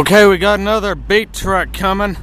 Okay, we got another bait truck coming.